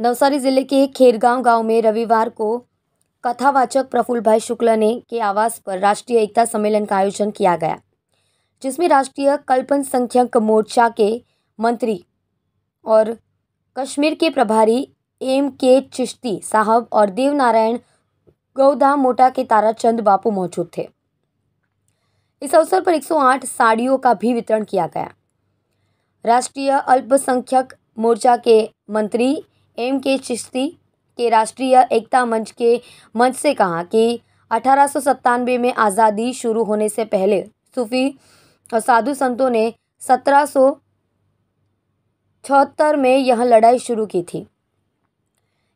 नवसारी ज़िले के खेरगांव गाँव में रविवार को कथावाचक प्रफुल्ल भाई शुक्ल ने के आवास पर राष्ट्रीय एकता सम्मेलन का आयोजन किया गया, जिसमें राष्ट्रीय अल्पसंख्यक मोर्चा के मंत्री और कश्मीर के प्रभारी एम के चिश्ती साहब और देवनारायण गौधाम मोटा के ताराचंद बापू मौजूद थे। इस अवसर पर 108 साड़ियों का भी वितरण किया गया। राष्ट्रीय अल्पसंख्यक मोर्चा के मंत्री एम के चिश्ती के राष्ट्रीय एकता मंच के मंच से कहा कि अठारह सौ सतानबे में आज़ादी शुरू होने से पहले सूफी और साधु संतों ने सत्रह में यह लड़ाई शुरू की थी।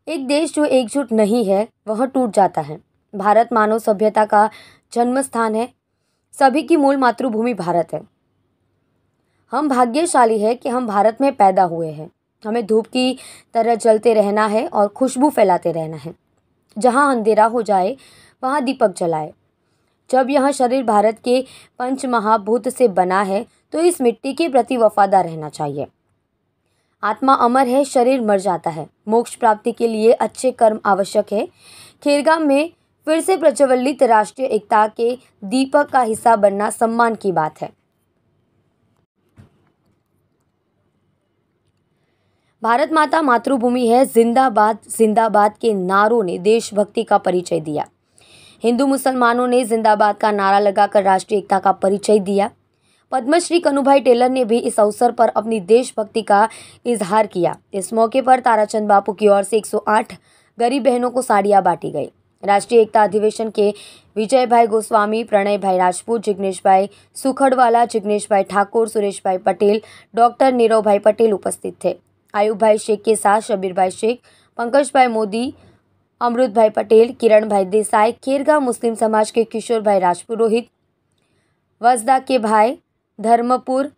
एक देश जो एकजुट नहीं है, वह टूट जाता है। भारत मानव सभ्यता का जन्म स्थान है। सभी की मूल मातृभूमि भारत है। हम भाग्यशाली है कि हम भारत में पैदा हुए हैं। हमें धूप की तरह जलते रहना है और खुशबू फैलाते रहना है। जहाँ अंधेरा हो जाए, वहाँ दीपक जलाए। जब यह शरीर भारत के पंच महाभूत से बना है तो इस मिट्टी के प्रति वफादार रहना चाहिए। आत्मा अमर है, शरीर मर जाता है। मोक्ष प्राप्ति के लिए अच्छे कर्म आवश्यक है। खेरगाम में फिर से प्रज्वलित राष्ट्रीय एकता के दीपक का हिस्सा बनना सम्मान की बात है। भारत माता मातृभूमि है, जिंदाबाद जिंदाबाद के नारों ने देशभक्ति का परिचय दिया। हिंदू मुसलमानों ने जिंदाबाद का नारा लगाकर राष्ट्रीय एकता का परिचय दिया। पद्मश्री कनुभाई टेलर ने भी इस अवसर पर अपनी देशभक्ति का इजहार किया। इस मौके पर ताराचंद बापू की ओर से 108 गरीब बहनों को साड़ियाँ बांटी गई। राष्ट्रीय एकता अधिवेशन के विजय भाई गोस्वामी प्रणय भाई राजपूत जिग्नेश भाई सुखड़वाला जिग्नेश भाई ठाकुर सुरेश भाई पटेल, डॉक्टर नीरव भाई पटेल उपस्थित थे। आयुब भाई शेख के साथ, शबीर भाई शेख, पंकज भाई मोदी, अमृत भाई पटेल, किरण भाई देसाई, खेरगांव मुस्लिम समाज के किशोर भाई राजपुरोहित वजदा के भाई धर्मपुर,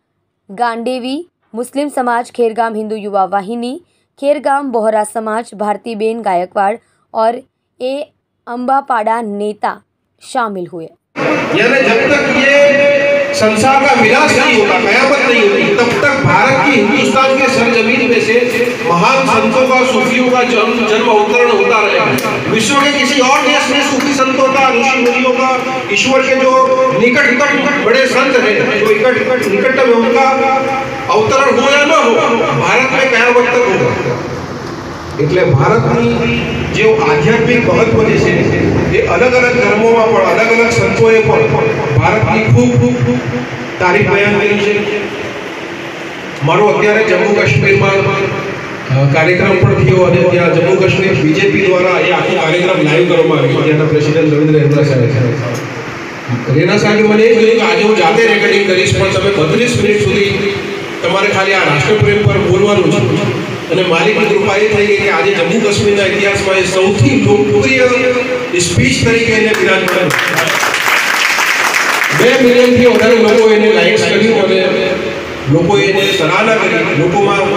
गांडेवी, मुस्लिम समाज खेरगाम हिंदू युवा वाहिनी खेरगाम बोहरा समाज भारतीबेन गायकवाड़ और ए अम्बापाड़ा नेता शामिल हुए। जब तक ये संसार का विनाश नहीं होगा कयामत नहीं होगी तब तक भारत की हिंदुस्तान के सरजमीन में से महान संतों का सूफियों का जन्म जन्म अवतरण होता रहेगा विश्व के किसी और देश में सूफी संतों का ऋषि मुनियों का ईश्वर के जो निकट निकट बड़े संत हैं जो निकट निकट में उनका अवतरण हो या न हो भारत में कयामत तक होगा એટલે ભારતની જે આધ્યાત્મિક મહત્વ જે છે એ અલગ અલગ ધર્મોમાં પણ અલગ અલગ સંતોએ પણ ભારતની ખૂબ ખૂબ તારીફ બયાન કરી છે. મારો અત્યારે જમ્મુ કાશ્મીરમાં કાર્યક્રમ પણ થયો અને ત્યાં જમ્મુ કાશ્મીર બીજેપી દ્વારા એ આખો કાર્યક્રમ લાઈવ કરવામાં આવ્યો. ત્યાંના પ્રેસિડેન્ટ રવિન્દ્ર હેમરા સાહેબ રેના સાહેબે મને એ કહ્યું કે આજે હું જાતે રેકોર્ડિંગ કરીશ પણ તમે બત્રીસ મિનિટ સુધી તમારે ખાલી આ રાષ્ટ્રપ્રેમ પર બોલવાનું છે અને માલિકની કૃપા એ થઈ ગઈ કે આજે જમ્મુ કાશ્મીરના ઇતિહાસમાં એ સૌથી લોકપ્રિય સ્પીચ તરીકે એને બિરાજમાન બે મિલિયનથી વધારે લોકો એને લાઇક્સ કર્યું અને લોકો એને સરાહના કરી લોકોમાં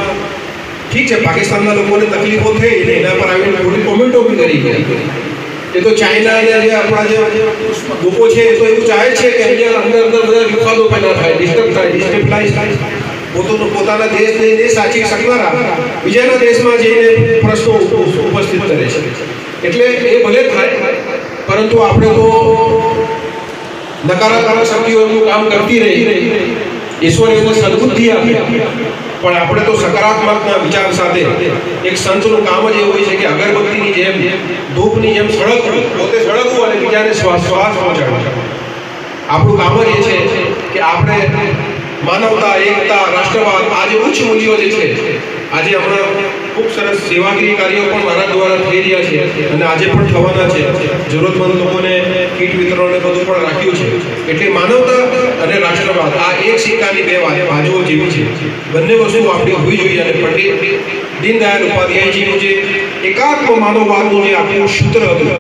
ઠીક છે પાકિસ્તાનના લોકોને તકલીફો થઈ એટલે એના પર આવીને થોડી કોમેન્ટો બી કરી ગઈ એ તો ચાઇના અને જે આપણા જે લોકો છે એ તો એવું ચાહે છે કે અહીંયા અંદર અંદર બધા વિવાદો પેદા થાય ડિસ્ટર્બ થાય ડિસ્ટેબલાઇઝ થાય પોતાનો પોતાના દેશને દેશ સાચી શકનારા. બીજાના દેશમાં જઈને પ્રશ્નો ઉપસ્થિત કરે છે. એટલે એ ભલે થાય, પરંતુ આપણે તો નકારાત્મક શક્તિઓ એમનું કામ કરતી રહી. ઈશ્વર એને સદબુદ્ધિ આપી. પણ આપણે તો સકારાત્મકના વિચાર સાથે એક સંતનું કામ જ એવું હોય છે કે અગરબત્તીની જેમ, ધૂપની જેમ સળગવું. પોતે સળગવું અને બીજાને શ્વાસ શ્વાસ પહોંચાડવું. આપણું કામ જ એ છે કે આપણે માનવતા, એકતા, રાષ્ટ્રવાદ આ જે ઉચ્ચ મૂલ્યો જે છે, આજે હમણાં ખૂબ સરસ સેવાગીરી કાર્યો પણ મારા દ્વારા થઈ રહ્યા છે અને આજે પણ થવાના છે. જરૂરતમંદ લોકોને કીટ વિતરણને બધું પણ રાખ્યું છે. એટલે માનવતા અને રાષ્ટ્રવાદ આ એક સિક્કાની બે બાજુઓ જેવી છે. બંને વસ્તુ આપણી હોવી જોઈએ અને પંડિત દીનદયાળ ઉપાધ્યાયજીનું જે એકાત્મ માનવવાદનું જે આપણું સૂત્ર હતું